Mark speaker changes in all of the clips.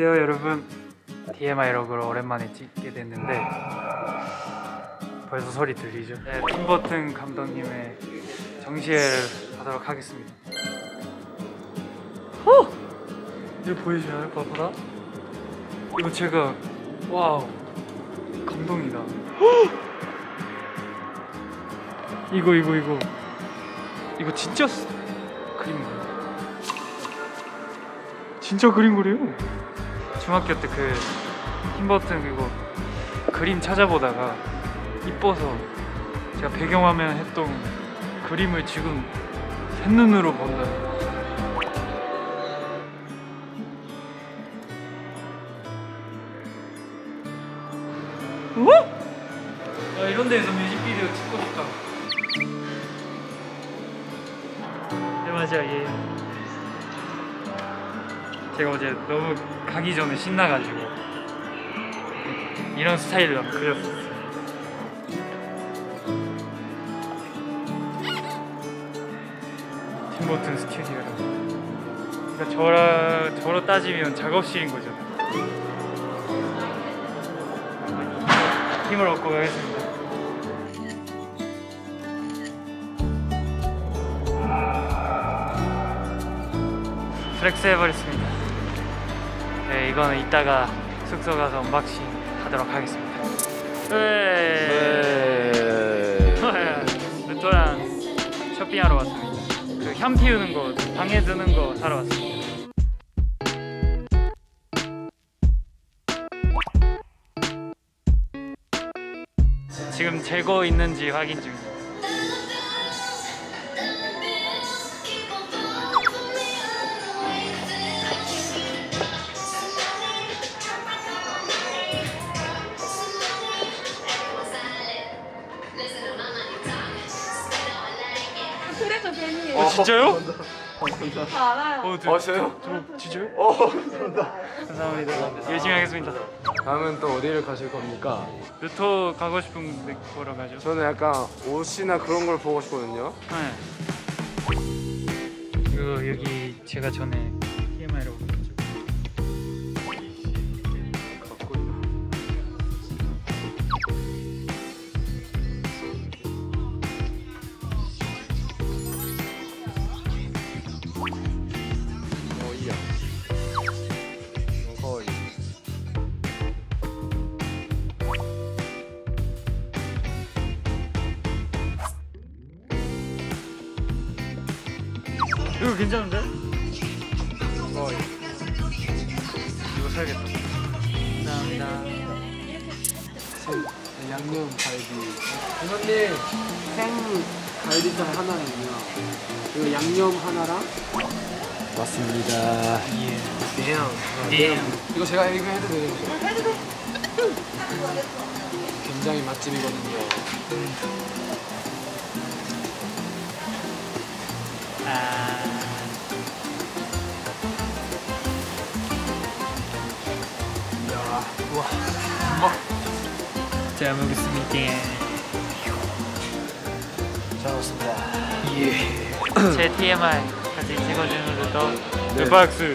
Speaker 1: 안녕하세요 여러분. TMI LOG로 오랜만에 찍게 됐는데 벌써 소리 들리죠? 네, 팀버튼 감독님의 전시회를 하도록 하겠습니다. 어! 이거 보여주나요 바보다? 이거 제가 wow 감동이다. 이거 이거 이거. 이거 진짜 스- 그림 진짜 그림 그려요 중학교 때그 팀버튼 그거 그림 찾아보다가 이뻐서 제가 배경화면 했던 그림을 지금 새눈으로 본다. 어? 야, 이런 데서 뮤직비디오 찍고 싶다. 네 맞아 얘 제가 어제 너무 가기 전에 신나가지고 이런 스타일로 그렸었어요. 팀버튼 스튜디오라 그러니까 저라, 저로 따지면 작업실인 거죠. 힘을 얻고 가겠습니다. flex 해버렸습니다. 네 이거는 이따가 숙소 가서 unboxing 하도록 하겠습니다. 네. 루토랑 쇼핑하러 왔습니다. 그 향 피우는 거 방에 두는 거 사러 왔습니다. 지금 재고 있는지 확인 중입니다
Speaker 2: 그래서 괜히
Speaker 1: 어, 진짜요?
Speaker 2: 다 알아요.
Speaker 1: 어, 저,
Speaker 3: 왔어요?
Speaker 1: 저, 진짜요?
Speaker 3: 어, 감사합니다.
Speaker 1: 감사합니다 열심히 하겠습니다
Speaker 3: 다음은 또 어디를 가실 겁니까?
Speaker 1: 루토 가고 싶은 데 보러 가죠
Speaker 3: 저는 약간 옷이나 그런 걸 보고 싶거든요.
Speaker 1: 네. 이거 여기 제가 전에 TMI라
Speaker 3: 이거
Speaker 1: 괜찮은데?
Speaker 3: 거의.
Speaker 1: 이거 사야겠다. 감사합니다.
Speaker 3: 양념 갈비. 부모님 생 갈비살 하나는요. 그리고 양념 하나랑. 맞습니다.
Speaker 1: 예. 예.
Speaker 3: 이거 제가 이거 해도 되는 거죠? 굉장히 맛집이거든요.
Speaker 1: 아. 잘 먹겠습니다.
Speaker 3: 잘 먹습니다.
Speaker 1: 예. 제 TMI 같이 찍어주는 루토.
Speaker 3: 네.
Speaker 1: 박스.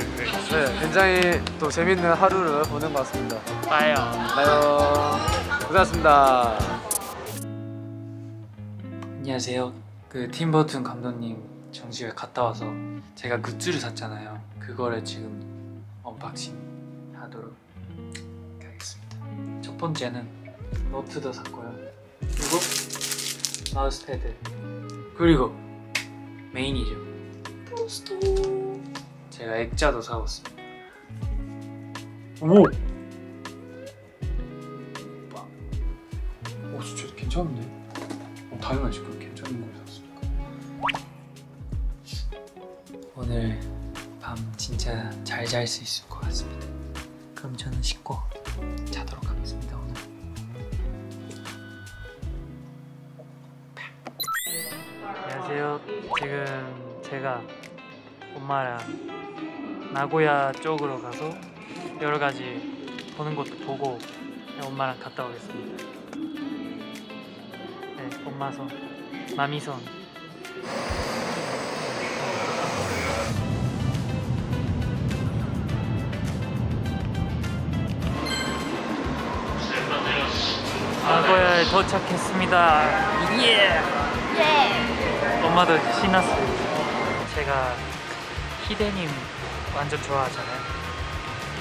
Speaker 3: 네, 굉장히 또 재밌는 하루를 보낸 것 같습니다.
Speaker 1: 봐요.
Speaker 3: 봐요. 고생하셨습니다.
Speaker 1: 안녕하세요. 그 팀버튼 감독님 전시회 갔다 와서 제가 굿즈를 샀잖아요. 그거를 지금 unboxing 하도록 하겠습니다. 첫 번째는 노트도 샀고요. 그리고 마우스패드 그리고 메인이죠. 포스터. 제가 액자도 사왔습니다. 오. 오 진짜 괜찮은데? 어, 당연하지 그 괜찮은 걸 샀으니까 오늘 밤 진짜 잘 잘 수 있을 것 같습니다 그럼 저는 씻고 자도록 하겠습니다 안녕하세요 지금 제가 엄마랑 나고야 쪽으로 가서 여러 가지 보는 것도 보고 엄마랑 갔다 오겠습니다 네 엄마 손 마미 손 나고야에 도착했습니다 예 yeah. yeah. 엄마도 신났어요 제가 희대님 완전 좋아하잖아요.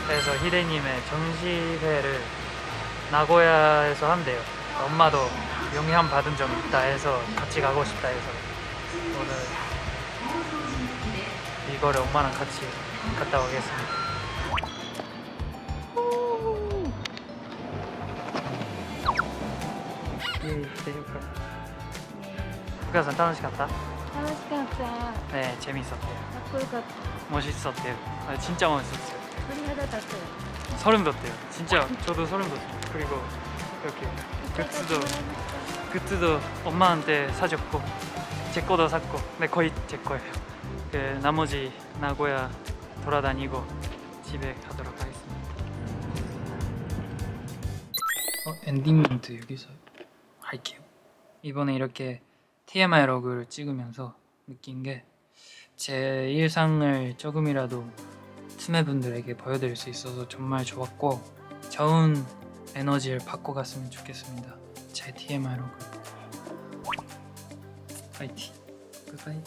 Speaker 1: 그래서 희대님의 정시회를 나고야에서 한대요. 엄마도 용현 받은 적 있다 해서 같이 가고 싶다 해서 오늘 이거를 엄마랑 같이 갔다 오겠습니다. 예, 대륙 てよかった。お母さん楽しかった？
Speaker 2: 楽しかった。
Speaker 1: 네, 재밌었대요.
Speaker 2: かっこよかった。
Speaker 1: 멋있었대요. 아, 진짜 멋있었어요.
Speaker 2: 鳥肌立ったよ。
Speaker 1: 소름 돋대요. 진짜 저도 소름 돋어요. 그리고 이렇게 굿즈도 굿즈도 엄마한테 사줬고 제 거도 샀고 네 거의 제 거예요. 그 나머지 나고야 돌아다니고 집에 가도록 하겠습니다. 어, 엔딩 멘트 여기서 할게요. 이번에 이렇게 TMI log를 찍으면서 느낀 게 제 일상을 조금이라도 트메분들에게 보여드릴 수 있어서 정말 좋았고 좋은 에너지를 받고 갔으면 좋겠습니다. 제 TMI log. 파이팅. goodbye